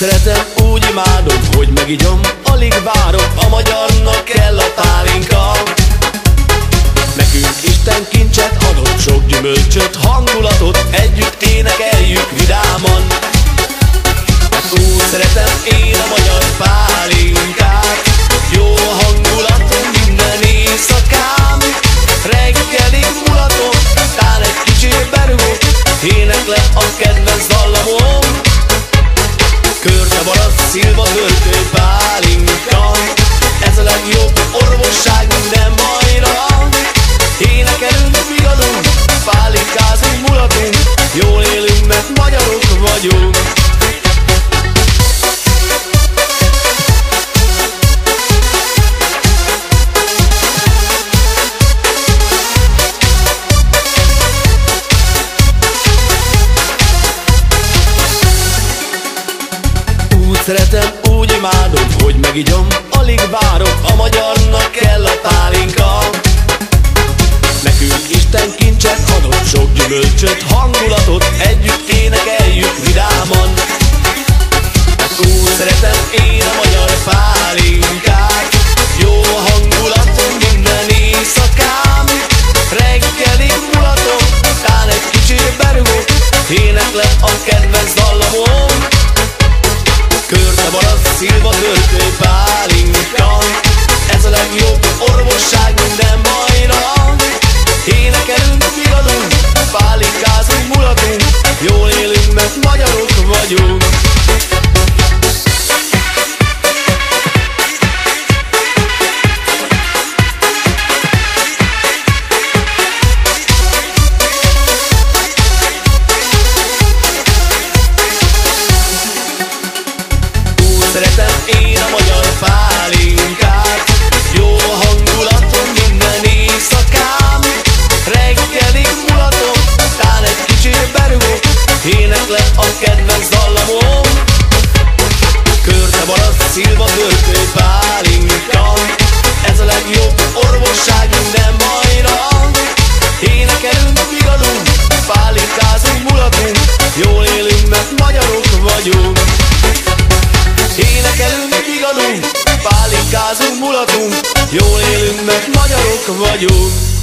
szeretem, úgy imádom, hogy megigyom. Alig várom, a magyarnak kell a pálinka. Nekünk Isten kincset adott, sok gyümölcsöt, hangulatot Együtt énekeljük vidáman. Mert úgy szeretem én a magyar pálinkát. Jó hangulat minden éjszakám Reggelig mulatom, tán egy kicsit berúgok Éneklem a kedvenc dallamom vagyunk. Szeretem, úgy imádom, hogy megigyom Alig várok, a magyarnak kell a pálinka orvosság minden Vigadunk, pálinkázunk, mulatunk Jól élünk, mert magyarok vagyunk